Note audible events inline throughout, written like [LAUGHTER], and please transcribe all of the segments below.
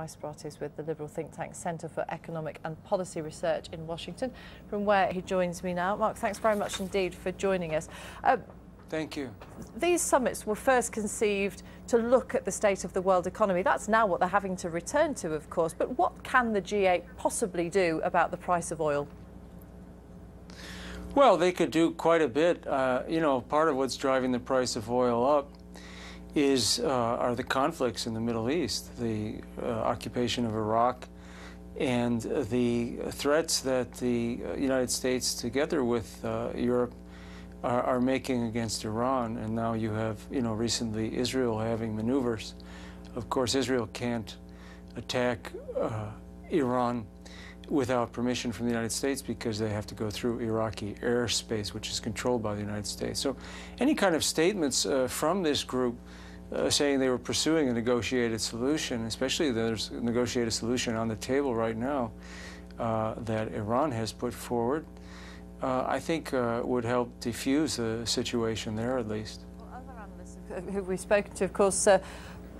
Weisbrot is with the Liberal think tank Centre for Economic and Policy Research in Washington, from where he joins me now. Mark, thanks very much indeed for joining us. Uh, Thank you. These summits were first conceived to look at the state of the world economy. That's now what they're having to return to, of course. But what can the G8 possibly do about the price of oil? Well, they could do quite a bit. Uh, you know, part of what's driving the price of oil up is uh, are the conflicts in the Middle East, the uh, occupation of Iraq, and the threats that the uh, United States, together with uh, Europe, are, are, making against Iran. And now you have, you know, recently Israel having maneuvers. Of course, Israel can't attack uh, Iran without permission from the United States because they have to go through Iraqi airspace, which is controlled by the United States. So any kind of statements uh, from this group uh, saying they were pursuing a negotiated solution, especially there's a negotiated solution on the table right now uh, that Iran has put forward, uh, I think uh, would help defuse the situation there at least. Well, other analysts [LAUGHS] who we've spoken to, of course, uh,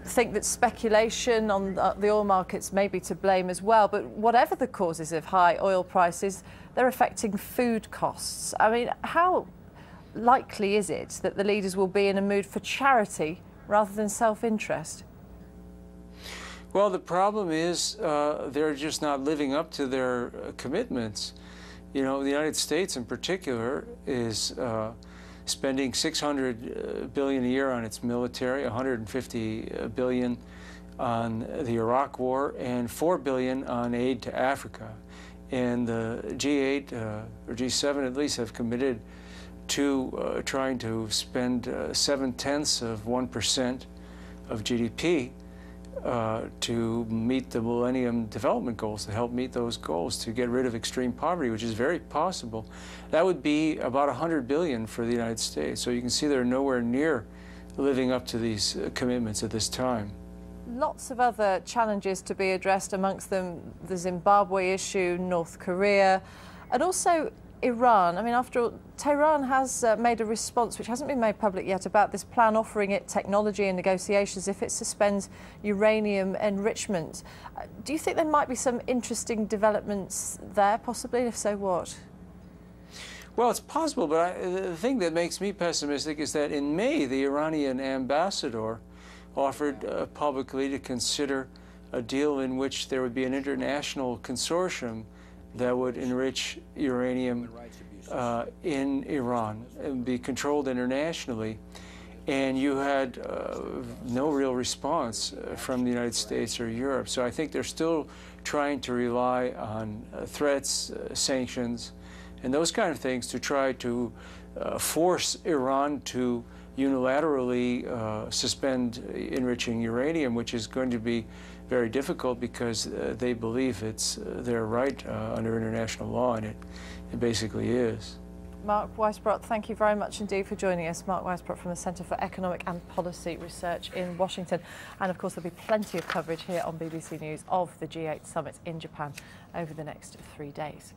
think that speculation on the oil markets may be to blame as well. But whatever the causes of high oil prices, they're affecting food costs. I mean, how likely is it that the leaders will be in a mood for charity rather than self-interest? Well, the problem is uh, they're just not living up to their uh, commitments. You know, the United States in particular is uh, spending 600 uh, a year on its military, 150 uh, on the Iraq war, and 4 billion on aid to Africa. And the G8 uh, or G7 at least have committed to uh, trying to spend uh, seven tenths of 1% of GDP uh, to meet the Millennium Development Goals, to help meet those goals, to get rid of extreme poverty, which is very possible. That would be about 100 billion for the United States. So you can see they're nowhere near living up to these uh, commitments at this time. Lots of other challenges to be addressed, amongst them the Zimbabwe issue, North Korea, and also Iran. I mean, after all, Tehran has uh, made a response, which hasn't been made public yet, about this plan offering it technology and negotiations if it suspends uranium enrichment. Uh, do you think there might be some interesting developments there, possibly? If so, what? Well, it's possible, but I, the thing that makes me pessimistic is that in May, the Iranian ambassador offered uh, publicly to consider a deal in which there would be an international consortium that would enrich uranium uh, in Iran and be controlled internationally. And you had uh, no real response uh, from the United States or Europe. So I think they're still trying to rely on uh, threats, uh, sanctions, and those kind of things to try to uh, force Iran to unilaterally uh, suspend enriching uranium, which is going to be very difficult because uh, they believe it's uh, their right uh, under international law, and it, it basically is. Mark Weisbrot, thank you very much indeed for joining us. Mark Weisbrot from the Centre for Economic and Policy Research in Washington. And of course, there'll be plenty of coverage here on BBC News of the G8 summit in Japan over the next three days.